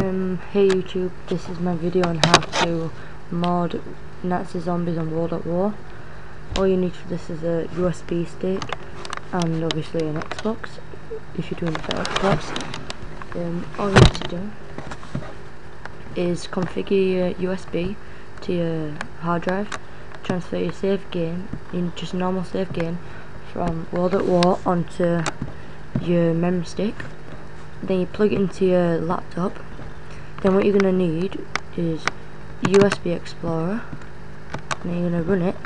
Um, hey YouTube, this is my video on how to mod Nazi zombies on World at War. All you need for this is a USB stick and obviously an Xbox, if you're doing it for Xbox. Um, all you need to do is configure your USB to your hard drive, transfer your save game, in just normal save game, from World at War onto your memory stick. Then you plug it into your laptop then what you're going to need is USB Explorer. And you're going to run it.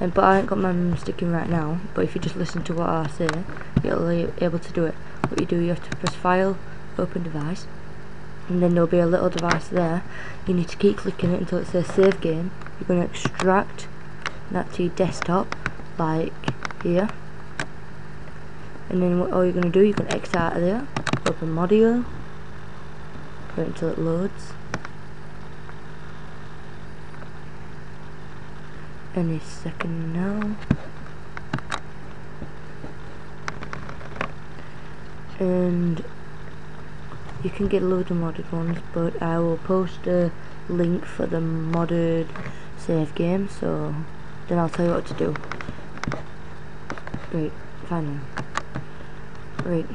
And but I ain't got my sticking right now but if you just listen to what I say you'll be able to do it. What you do you have to press file open device and then there'll be a little device there. You need to keep clicking it until it says save game. You're going to extract that to your desktop like here. And then what all you're going to do you can exit out of there open Modio Wait until it loads. Any second now. And you can get loads of modded ones, but I will post a link for the modded save game, so then I'll tell you what to do. Right, fine Right,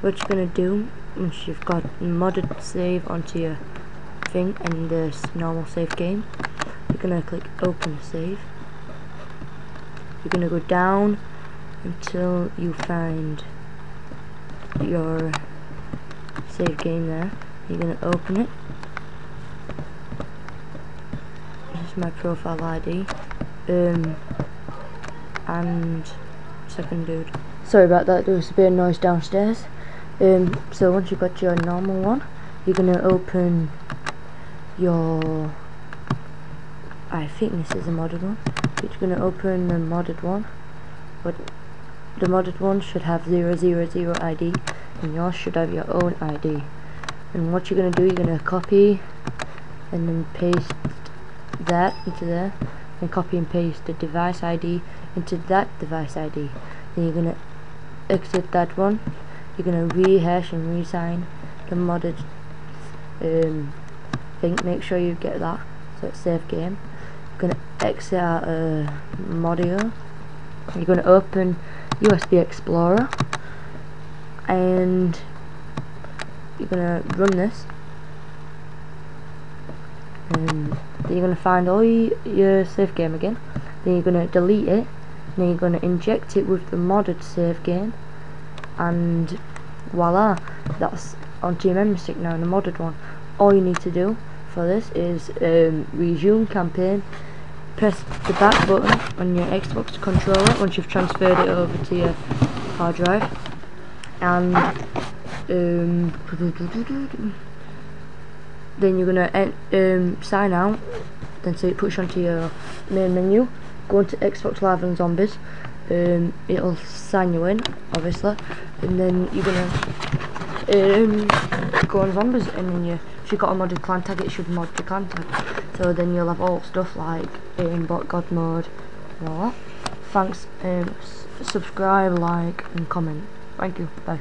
what you're gonna do once you've got modded save onto your thing and this normal save game. You're gonna click open save. You're gonna go down until you find your save game there. You're gonna open it. This is my profile ID um and second dude. Sorry about that there was a bit of noise downstairs um, so once you've got your normal one you're gonna open your I think this is a modded one you're gonna open the modded one. But the modded one should have 000 ID and yours should have your own ID and what you're gonna do you're gonna copy and then paste that into there and copy and paste the device ID into that device ID then you're gonna exit that one you're going to rehash and resign the modded um, thing. Make sure you get that. So it's save game. You're going to exit out a modio you're going to open USB Explorer. And you're going to run this. And then you're going to find all your save game again. Then you're going to delete it. Then you're going to inject it with the modded save game and voila that's onto your memory stick now in the modded one? All you need to do for this is um, resume campaign. Press the back button on your Xbox controller once you've transferred it over to your hard drive. And um, then you're gonna um, sign out. Then it push onto your main menu. Go into Xbox Live and Zombies um, it'll sign you in obviously and then you're gonna um, go on zombies and then you if you've got a modded clan tag it should mod your clan tag so then you'll have all stuff like um, bot god mode and all that. Thanks um, subscribe like and comment. Thank you. Bye